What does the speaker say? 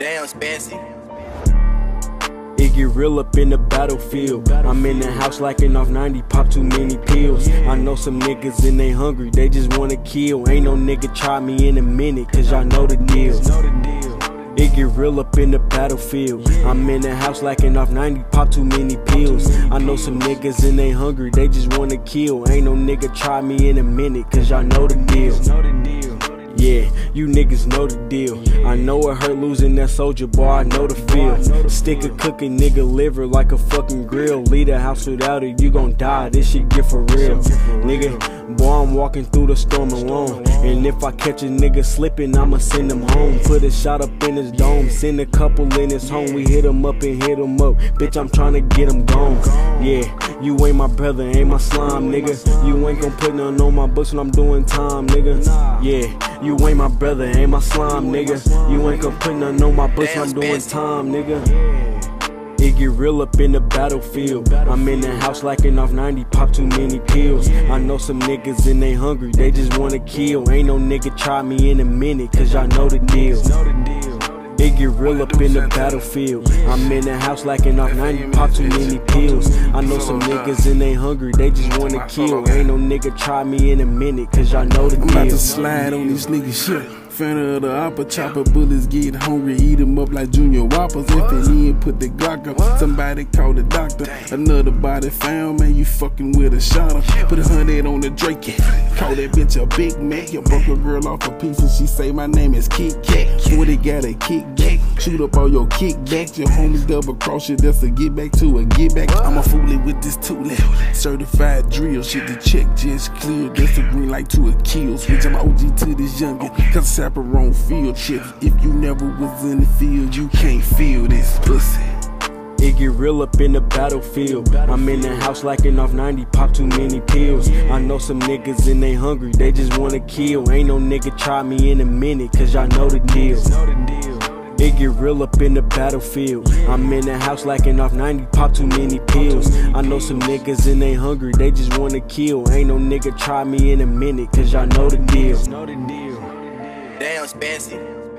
Damn, Spancy. It get real up in the battlefield. I'm in the house lacking off 90, pop too many pills. I know some niggas and they hungry, they just wanna kill. Ain't no nigga try me in a minute, cause y'all know the deal. It get real up in the battlefield. I'm in the house lacking off 90, pop too many pills. I know some niggas and they hungry, they just wanna kill. Ain't no nigga try me in a minute, cause y'all know the deal. Yeah, you niggas know the deal. I know it hurt losing that soldier, boy, I know the feel. Stick a cooking nigga liver like a fucking grill. Leave the house without it, you gon' die. This shit get for real. Nigga, boy, I'm walking through the storm alone. And if I catch a nigga slipping, I'ma send him home. Put a shot up in his dome, send a couple in his home. We hit him up and hit him up. Bitch, I'm trying to get him gone. Yeah, you ain't my brother, ain't my slime, nigga. You ain't gon' put none on my books when I'm doing time, nigga. Yeah. You ain't my brother, ain't my slime, nigga. You ain't gonna put nothing on my books, when I'm doing time, nigga. It get real up in the battlefield. I'm in the house lacking off 90, pop too many pills. I know some niggas and they hungry, they just wanna kill. Ain't no nigga try me in a minute, cause y'all know the deal. It get real up in the battlefield. I'm in the house lacking off 90, pop too many pills. I know some niggas and they hungry, they just wanna kill. Ain't no nigga try me in a minute, cause y'all know the I'm about to slide on these niggas shit. Fan of the opera, chopper bullets, get hungry, eat 'em up like junior whoppers. If it in, put the Glock up. Somebody call the doctor. Another body found, man, you fucking with a shotter. Put a hundred on the Drake. Call that bitch a Big Mac. You broke a girl off a piece and she say my name is Kit Kat. Got a kickback. Shoot up all your kickbacks. Your homies double cross you, that's a get back to a get back. I'm a foolie with this toolie. Certified drill, shit the check just clear. That's the green light to a kill. Switch I'm OG to this youngin'. Cause chaperone field trips. If you never was in the field, you can't feel this pussy. It get real up in the battlefield. I'm in the house lacking off 90, pop too many pills. I know some niggas and they hungry, they just wanna kill. Ain't no nigga try me in a minute, cause y'all know the deal. It get real up in the battlefield. I'm in the house lacking off 90, pop too many pills. I know some niggas and they hungry, they just wanna kill. Ain't no nigga try me in a minute, cause y'all know the deal. Damn, Spancy.